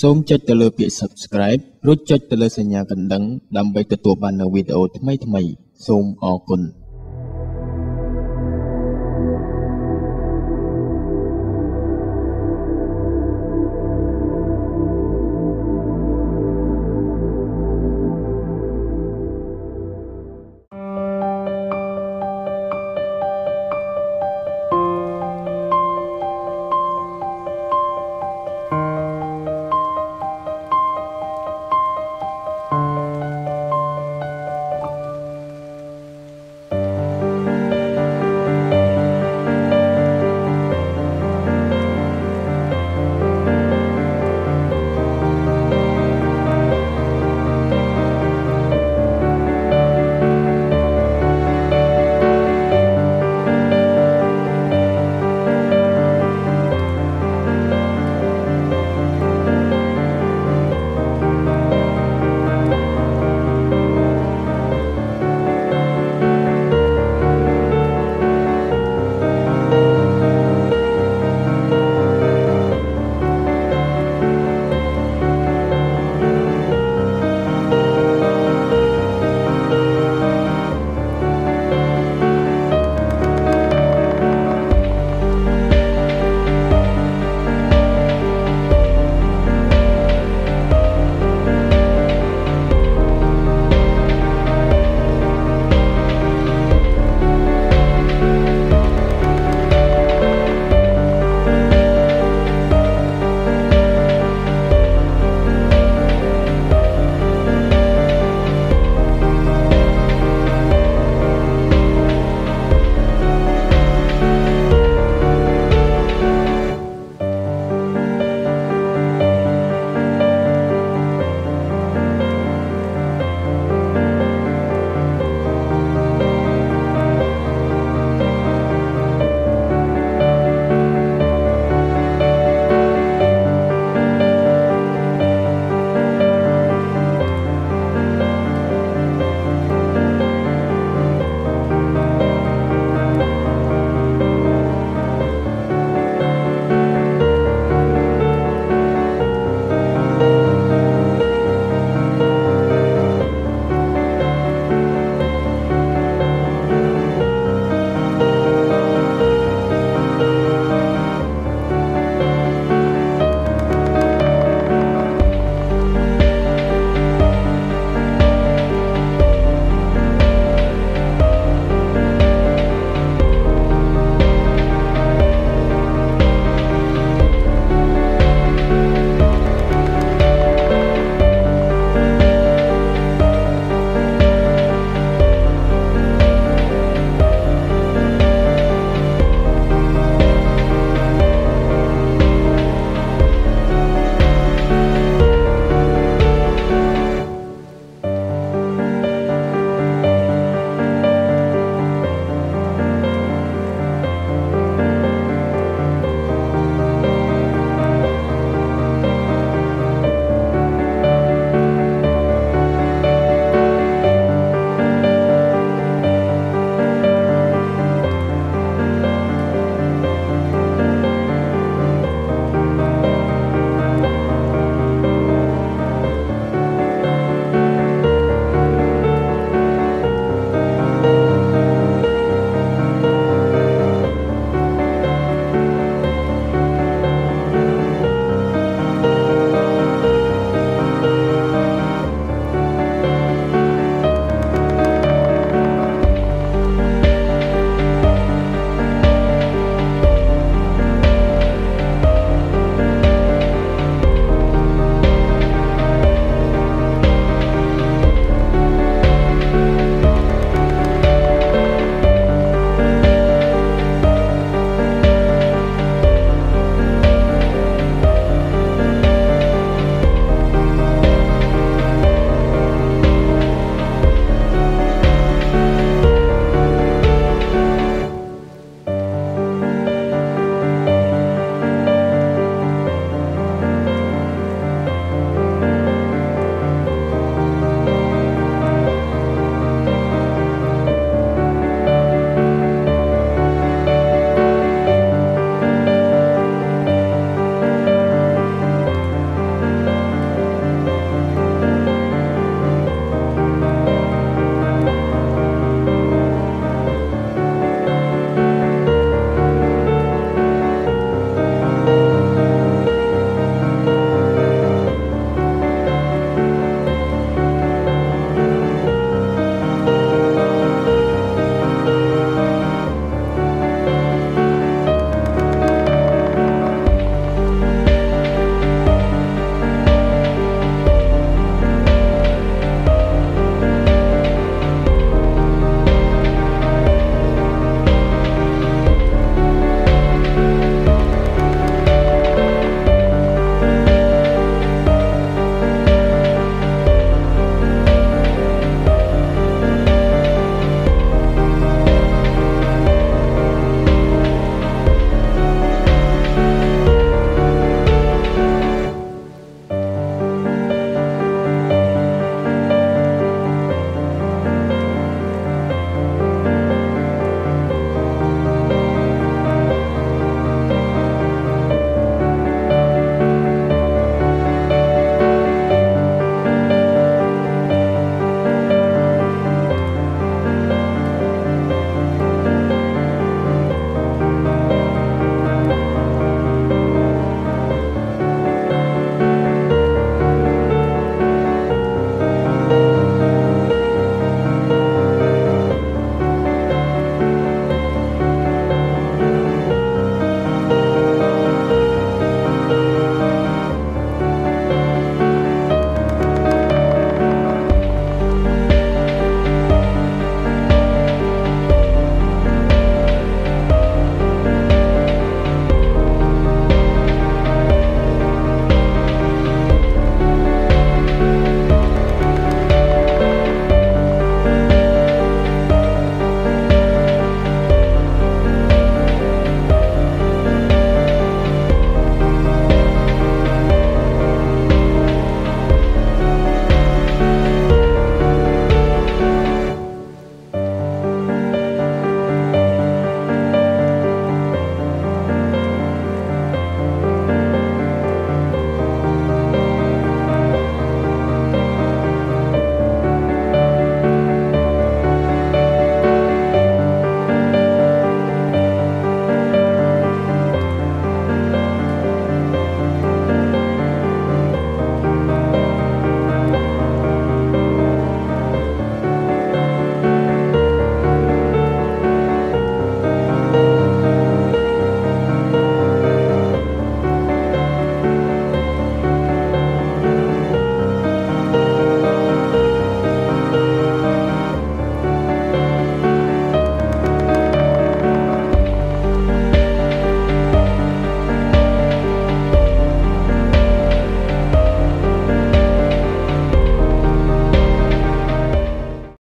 សូមចុចទៅលើពាក្យ Subscribe រួចចុចទៅលើសញ្ញាកណ្ដឹងដើម្បីទទួលបាននូវវីដេអូថ្មីៗសូមអរគុណ។